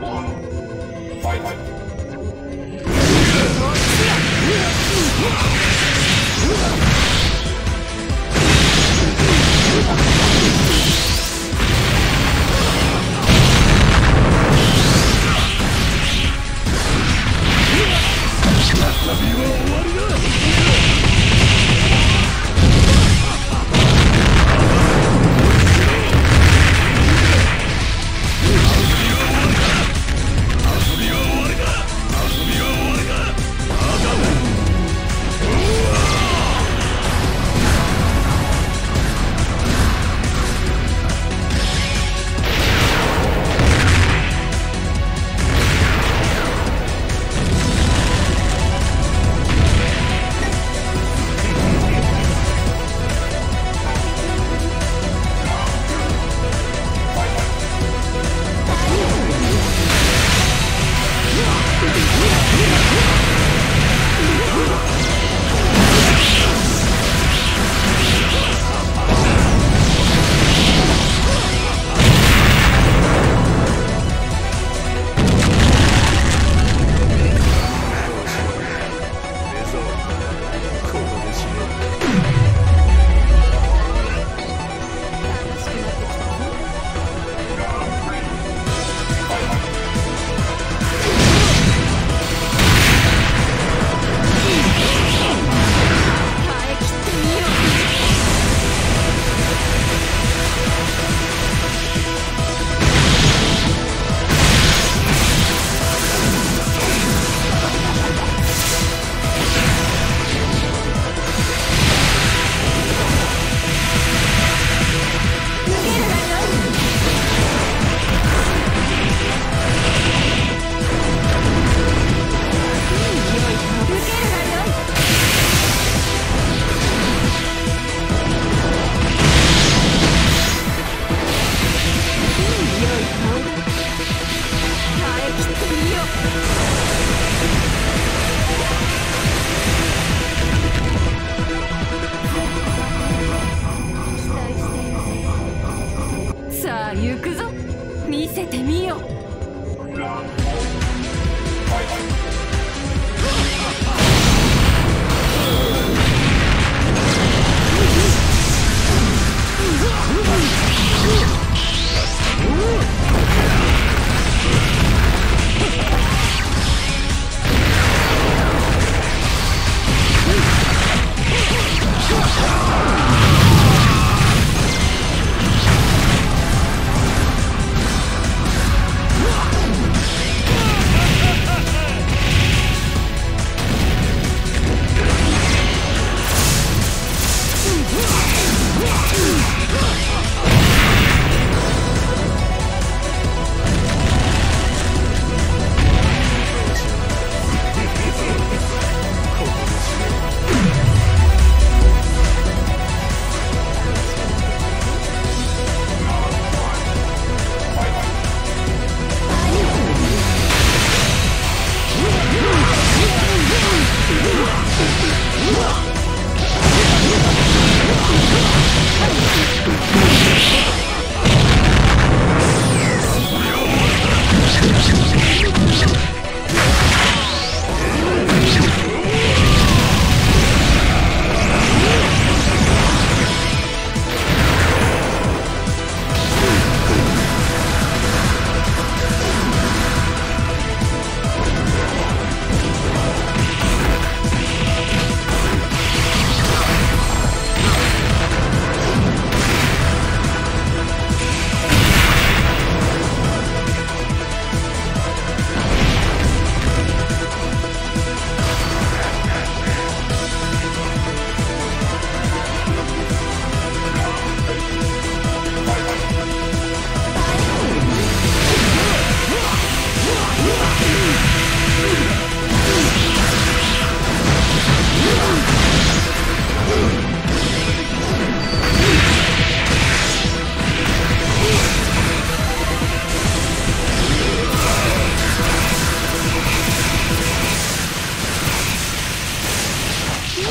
one. Fight.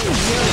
Yeah.